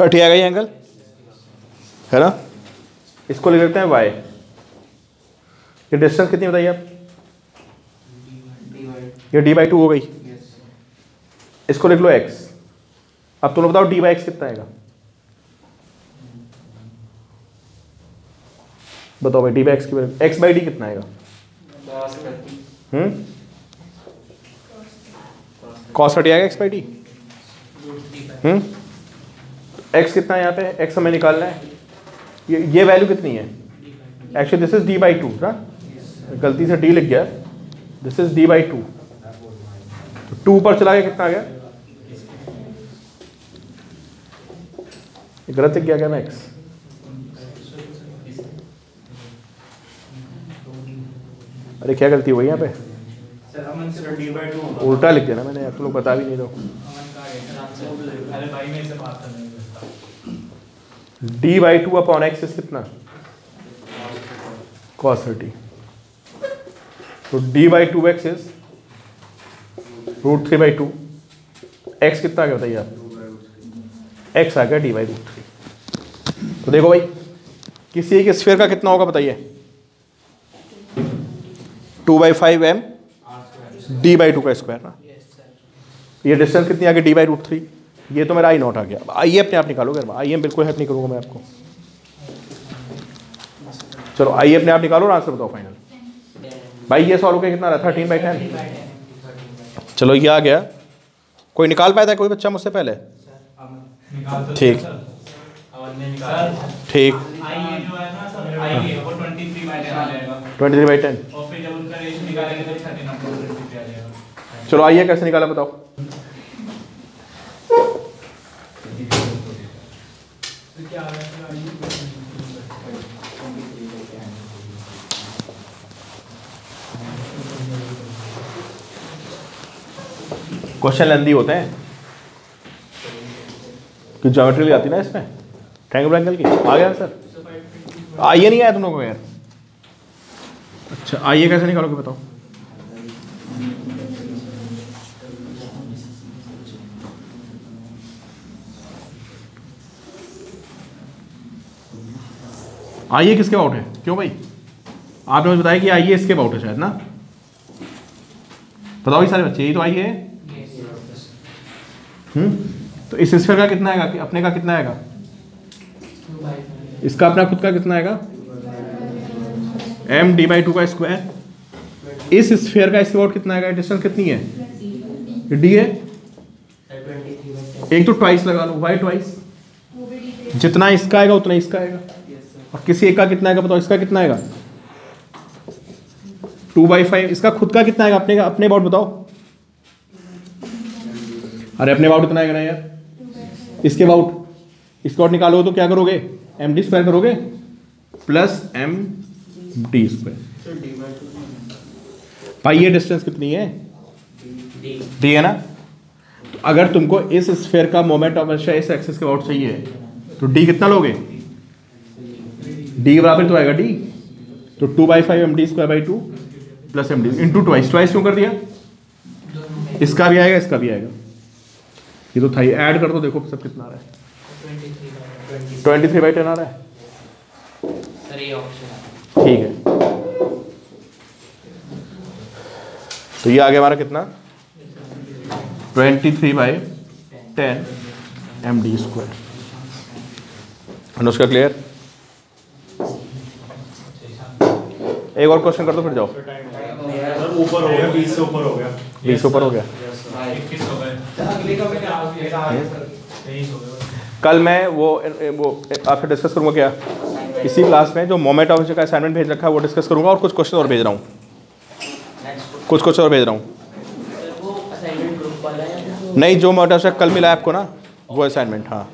Thirty आएगा ये angle है ना? इसको लिख लेते हैं वाई ये डिस्टेंस कितनी बताइए आप? ये डी बाई टू हो गई। इसको लिख लो एक्स अब तुम बताओ डी बाई एक्स कितना आएगा? बताओ भाई डी बाई एक्स की एक्स बाई डी कितना आएगा? हम्म? कॉस थर्टी आएगा X by D hmm? X कितना है यहाँ पे? एक्स हमें निकालना है। ये ये वैल्यू कितनी है? Actually this is D by two ना गलती से डी लिख गया। This is D by two तो टू पर चला गया कितना आ गया? गलत लिख गया क्या मैं एक्स अरे क्या गलती हुई यहाँ पे? उल्टा लिख दिया ना मैंने आप लोग बता भी नहीं दो D by two upon X कितना? Cos thirty. तो D by two X is root three by two. X कितना आ गया बताइए आप? एक्स आ गया डी बाई रूट थ्री। तो देखो भाई, किसी एक स्फीयर का कितना होगा बताइए? Two by five M D by two का स्क्वायर ना? ये डिस्टेंस कितनी आ गई? D by root three. ये तो मेरा आई नॉट आ गया। आइए अपने आप निकालोगे आई एम बिल्कुल हेल्प नहीं करूँगा मैं आपको। चलो आइए अपने आप निकालो आंसर बताओ फाइनल भाई, ये सॉल्व कितना रहा? थर्टीन बाई टेन चलो, ये आ गया। कोई निकाल पाया था कोई बच्चा मुझसे पहले? ठीक। निकाल ठीक। आई ये जो ना सर आई ये वो 23 बाय 10 आ जाएगा ट्वेंटी थ्री बाई टेन और फिर जब उनका रेशियो 30 नंबर 23 पे आ जाएगा चलो आइए कैसे निकाला बताओ क्वेश्चन लेंदी होते हैं। कि ज्योमेट्री आती ना इसमें? ट्रायंगल एंगल की? आ गया सर आइए नहीं आया तुम लोगों को यार। अच्छा आइए कैसे निकालोगे बताओ? आइए किसके अबाउट है? क्यों भाई? आपने मुझे बताया कि आइए इसके अबाउट है शायद, ना? बताओ ये सारे बच्चे, यही तो आइए हम्म? तो इस स्फीयर का कितना आएगा? अपने का कितना आएगा? इसका अपना खुद का कितना आएगा? एम डी बाई टू का स्क्वायर इस स्फीयर का इसके अबाउट कितना आएगा? डिस्टेंस कितनी है? डी है? एक तो ट्वाइस लगा लो वाई ट्वाइस जितना इसका आएगा, उतना इसका आएगा। और किसी एक का कितना आएगा बताओ, इसका कितना आएगा? टू बाई फाइव इसका खुद का कितना आएगा? अपने का, अपने अबाउट बताओ। अरे अपने अबाउट कितना आएगा ना यार? इसके अबाउट इसके निकालोगे तो क्या करोगे? एम डी स्क्वायर करोगे? प्लस एम डी स्क्वायर भाई, ये डिस्टेंस कितनी है? डी है ना? तो अगर तुमको इस स्फेयर का मोमेंट ऑफ़ इस एक्सेस के अबाउट चाहिए तो डी कितना लोगे? डी बराबर तो आएगा डी तो two by five M D square by two plus M D into twice twice क्यों कर दिया? इसका भी आएगा इसका भी आएगा. ये तो था ही. ऐड कर दो देखो सब कितना आ रहा है. ट्वेंटी थ्री बाई टेन आ रहा है. ठीक है. तो ये आ गया हमारा कितना? Twenty three by ten M D square Anushka clear एक और क्वेश्चन कर दो फिर जाओ। ऊपर हो गया बीस से ऊपर हो गया। बीस से ऊपर हो गया। इक्कीस हो गए अगले का मैंने आप ये कहा है सर तेईस हो गए कल मैं वो वो आपसे डिस्कस करूँगा क्या? इसी क्लास में जो मोमेंट ऑफ़ का असाइनमेंट भेज रखा है वो डिस्कस करूँगा और कुछ क्वेश्चन और भेज रहा हूँ। कुछ क्वेश्चन और भेज रहा हूँ। नहीं जो मोमेंट ऑफ़ कल मिला है आपको ना वो असाइनमेंट हाँ।